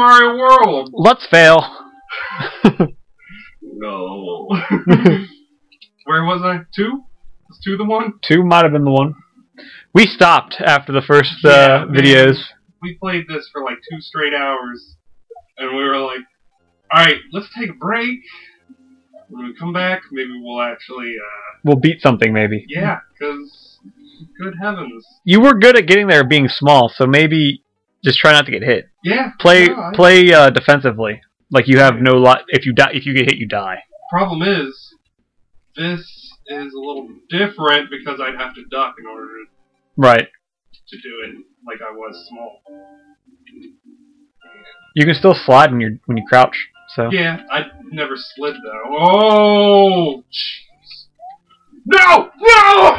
Mario World. Let's fail. No. Where was I? Two? Was two the one? Two might have been the one. We stopped after the first Yeah, uh, videos. We played this for like two straight hours, and we were like, "All right, let's take a break. When we come back, maybe we'll actually, uh, We'll beat something maybe. yeah, because good heavens, You were good at getting there being small, so maybe just try not to get hit. yeah. Play no, I- play uh, defensively. Like you have no lot. If you die, if you get hit, you die. Problem is, this is a little different because I'd have to duck in order to, Right. to do it like I was small. You can still slide when you when you crouch. So Yeah, I never slid though. Oh, jeez. No! No!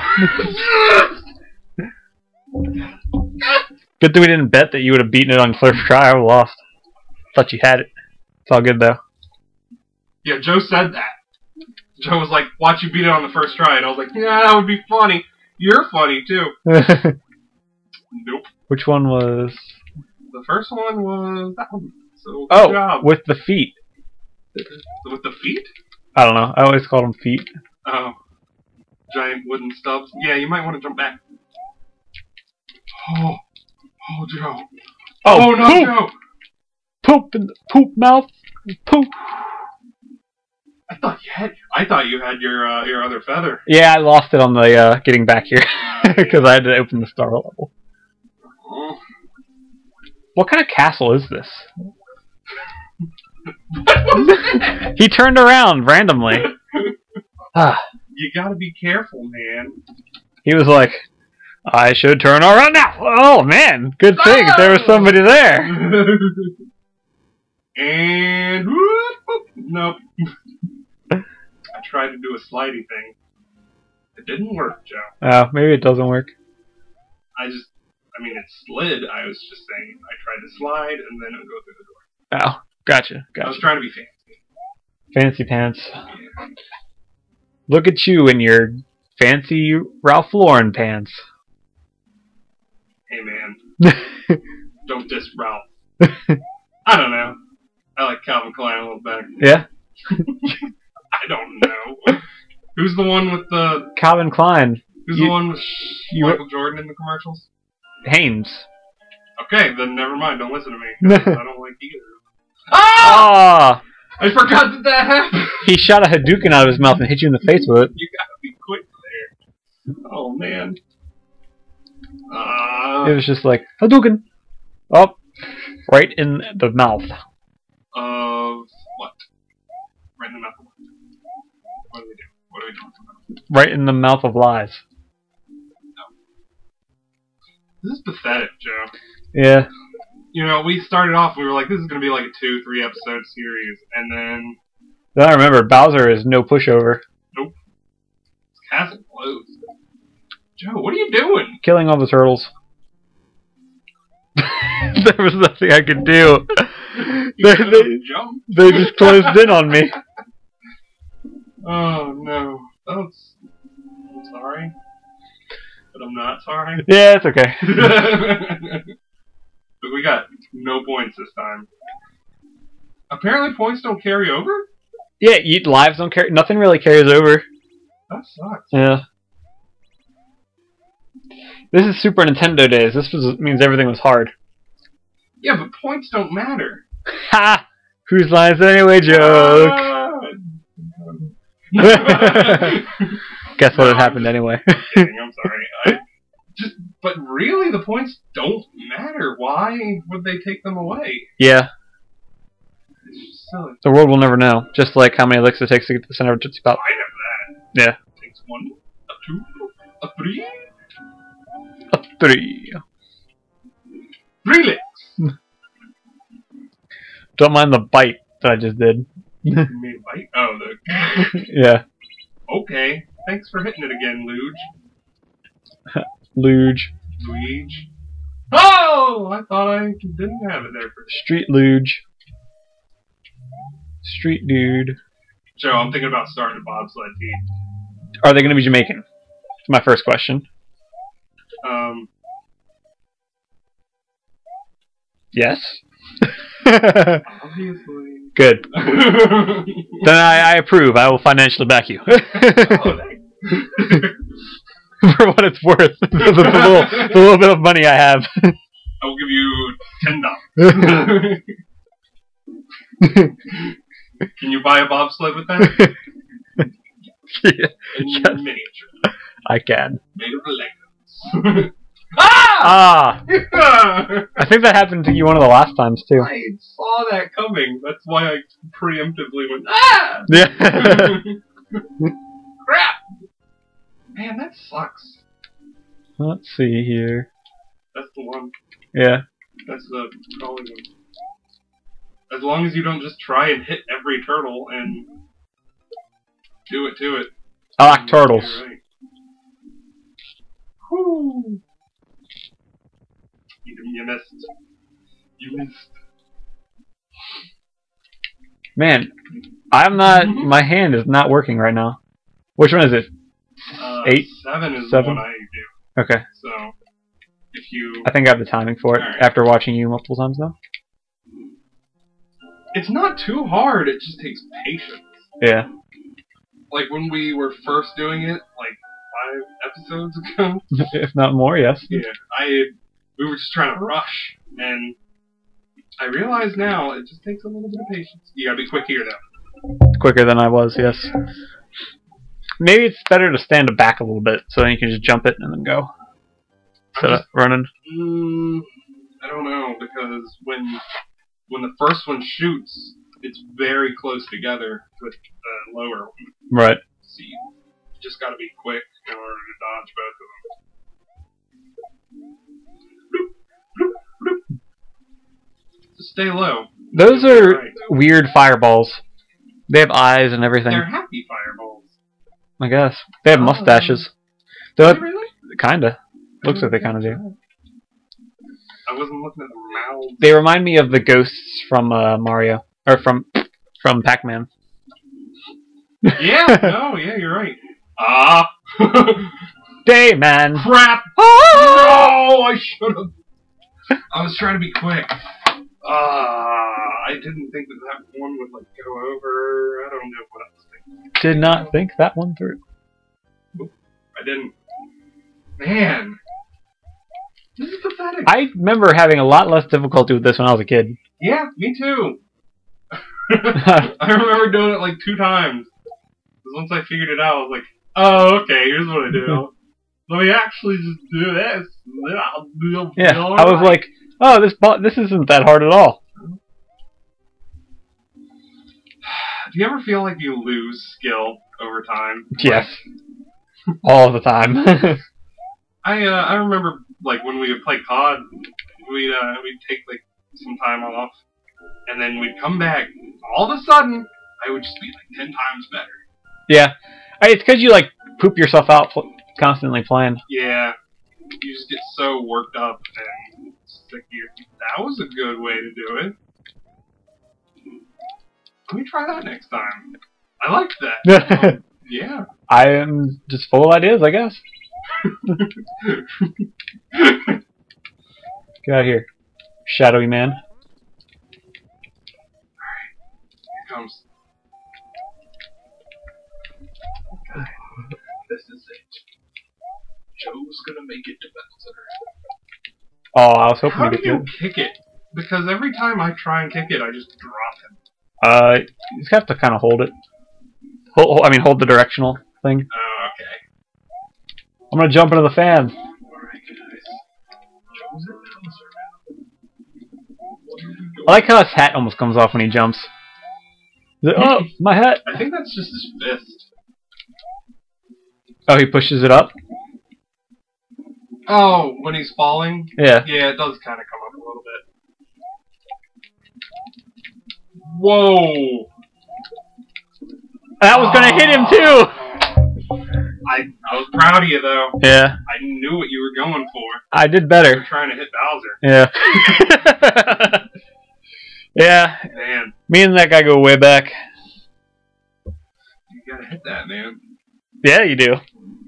good thing we didn't bet that you would have beaten it on first try. I lost. Thought you had it. It's all good though. yeah, Joe said that. Joe was like, watch you beat it on the first try. And I was like, yeah, that would be funny. You're funny too. Nope. Which one was? The first one was that one. So, Oh, job. with the feet. With the feet? I don't know. I always called them feet. Oh. Giant wooden stubs. Yeah, you might want to jump back. Oh. Oh, Joe. Oh, no, poop! Joe. Poop in the poop mouth. Poop. I thought you had. I thought you had your uh, your other feather. Yeah, I lost it on the uh, getting back here because I had to open the star level. Oh. What kind of castle is this? he turned around randomly. Ah, you gotta be careful, man. he was like, "I should turn around now." Oh man, good thing there was somebody there. and whoop, whoop, nope. I tried to do a slidey thing. It didn't work, Joe. Oh, maybe it doesn't work. I just, I mean, it slid. I was just saying, I tried to slide and then it would go through the door. Oh, gotcha, I was trying to be fancy. Fancy pants. Look at you in your fancy Ralph Lauren pants. Hey, man, don't diss Ralph. I don't know. I like Calvin Klein a little better. yeah, I don't know. Who's the one with the? Calvin Klein. Who's You- the one with you- Michael Jordan in the commercials? Hanes. Okay, then never mind. Don't listen to me. I don't like either. Ah! Ah! I forgot that that happened. He shot a Hadouken out of his mouth and hit you in the face with it. You gotta be quick there. Oh man. Uh, It was just like Hadouken. Oh, right in the mouth. of what? Right in the mouth. of what? What do we do? What are we talking about? Right in the mouth of lies. This is pathetic, Joe. Yeah. You know, we started off. We were like, this is gonna be like a two, three episode series, and then Then I remember Bowser is no pushover. Castle closed. Joe, what are you doing? Killing all the turtles. there was nothing I could do. They, they, they just closed in on me. Oh no. Oh, That's. I'm sorry. But I'm not sorry. Yeah, it's okay. but we got no points this time. Apparently, points don't carry over? Yeah, you, lives don't carry. Nothing really carries over. That sucks. Yeah. This is Super Nintendo days. This was, means everything was hard. Yeah, but points don't matter. Ha! Whose lines anyway? Joke. Ah. Guess what No, had happened anyway. I'm kidding, I'm sorry. I just, but really, the points don't matter. Why would they take them away? yeah, the world will never know. Just like how many licks it takes to get to the center of a Tootsie Pop. I know that. Yeah. It takes one, a two, a three, three. Really? Don't mind the bite that I just did. You a bite. Oh, the. yeah. Okay. Thanks for hitting it again, Luge. Luge. Luge. Oh! I thought I didn't have it there for Street luge. Street dude. Joe, I'm thinking about starting a bobsled team. Are they going to be Jamaican? That's my first question. Yes. Obviously. Good. Then I, I approve. I will financially back you. For what it's worth. the, little, the little bit of money I have. I will give you ten dollars. Can you buy a bobsled with that? Yeah, In Yes. miniature, I can. made of Legos. Ah! Ah! I think that happened to you one of the last times too. I saw that coming. That's why I preemptively went ah! Yeah. Crap! Man, that sucks. Let's see here. That's the one. Yeah. That's the crawling one. As long as you don't just try and hit every turtle and do it to it. I like turtles. Right. Whew. You, missed. You missed. Man, I'm not. My hand is not working right now. Which one is it? Uh, Eight? Seven is Seven? I do. Okay. So, if you... I think I have the timing for it Alright. after watching you multiple times now. It's not too hard, it just takes patience. Yeah. Like when we were first doing it, like five episodes ago, if not more, yes. yeah, I we were just trying to rush, and I realize now it just takes a little bit of patience. You gotta be quick here, though. Quicker than I was, yes. Maybe it's better to stand back a little bit so then you can just jump it and then go. Instead of running. Mm, I don't know because when when the first one shoots, it's very close together with the lower one. Right. So you just got to be quick in order to dodge both of stay low. Those You'll are alright. weird fireballs. They have eyes and everything. They're happy fireballs. I guess. They have Oh. mustaches. Do They're they really? kinda. Looks like they kinda do. I wasn't looking at the mouths. They remind me of the ghosts from uh, Mario. Or from from Pac-Man. Yeah, no, yeah, you're right. Ah. Day man. Crap! Oh, No, I should have. I was trying to be quick. Ah, I didn't think that that one would like go over. I don't know what I was thinking. Did not think that one through. I didn't. Man, this is pathetic. I remember having a lot less difficulty with this when I was a kid. yeah, me too. I remember doing it like two times. 'Cause once I figured it out, I was like, "Oh, okay. Here's what I do. Let me actually just do this. I'll Yeah, I was like, oh, this this isn't that hard at all. Do you ever feel like you lose skill over time? Yes, all the time. I uh, I remember like when we would play COD, we'd uh, we'd take like some time off, and then we'd come back. All of a sudden, I would just be like ten times better. yeah, I- it's because you like poop yourself out pl- constantly playing. Yeah, you just get so worked up and that was a good way to do it. Let me try that next time. I like that. Yeah. I am just full of ideas, I guess. Get out of here, shadowy man. Alright, Here comes. Okay. This is it. Joe's gonna make it to Bowser. Oh, I was hoping How to do get you good. kick it? Because every time I try and kick it, I just drop him. Uh, you just have to kind of hold it. Hold, I mean, hold the directional thing. Oh, okay. I'm gonna jump into the fan. Alright, guys. Joe's at Bowser now. What are we doing? I like how his hat almost comes off when he jumps. Like, oh, my hat! I think that's just his fist. Oh, he pushes it up. Oh, when he's falling? Yeah. Yeah, it does kind of come up a little bit. Whoa! That was gonna hit him too. I, I was proud of you, though. Yeah, I knew what you were going for. I did You were better. trying to hit Bowser. Yeah. yeah. Man, Me and that guy go way back. you gotta hit that, man. Yeah, you do.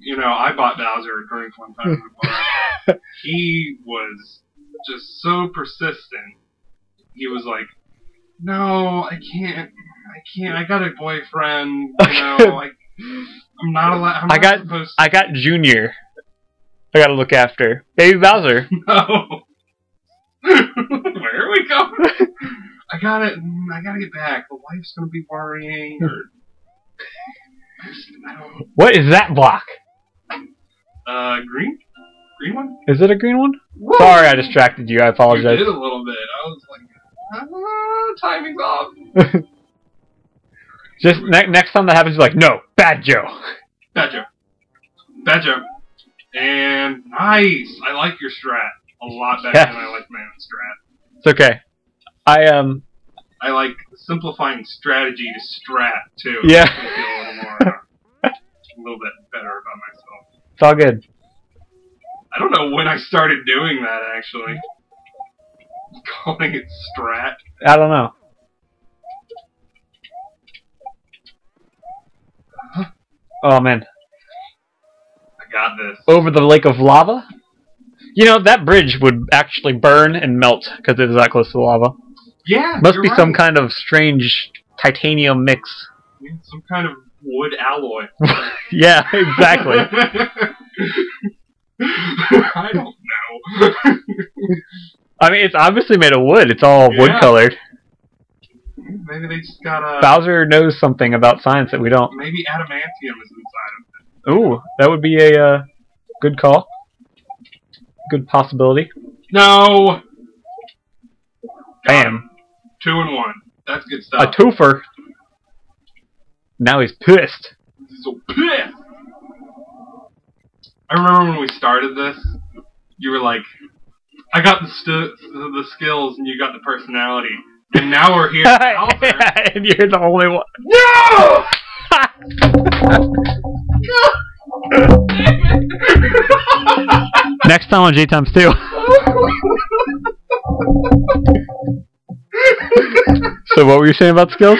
You know, I bought Bowser a drink one time in the bar. he was just so persistent. He was like, No, I can't. I can't. I got a boyfriend. You know, like I'm not allowed. I'm I not got- supposed I got Junior. I gotta look after. Baby Bowser. No. Where are we going? I gotta, mm, I gotta get back. The wife's gonna be worrying. Or I. What is that block? Uh, green, green one. Is it a green one? Sorry, I distracted you. I You apologize. did a little bit. I was like, ah, timing's off. Just ne- next time that happens, be like, no, bad Joe. Bad joke. Bad joke. And nice. I like your strat a lot better than I like my own strat. It's okay. I um I like simplifying strategy to strat too. Yeah. Me feel a little more, a little bit better about myself. It's all good. I don't know when I started doing that actually. Calling it strat. I don't know. Oh man, I got this. over the lake of lava. You know that bridge would actually burn and melt because it is that close to the lava. Yeah. Must be some kind of strange titanium mix. Some kind of wood alloy. yeah, exactly. I don't know. I mean, it's obviously made of wood. It's all wood colored. Maybe they just got a. Bowser knows something about science that we don't. Maybe adamantium is inside of it. Ooh, that would be a uh, good call. Good possibility. No. Bam. Two and one. That's good stuff. A twofer. Now he's pissed. He's so pissed. I remember when we started this, you were like, "I got the the skills, and you got the personality." And now we're here. And you're the only one. No! Next time on J times two. so what were you saying about skills?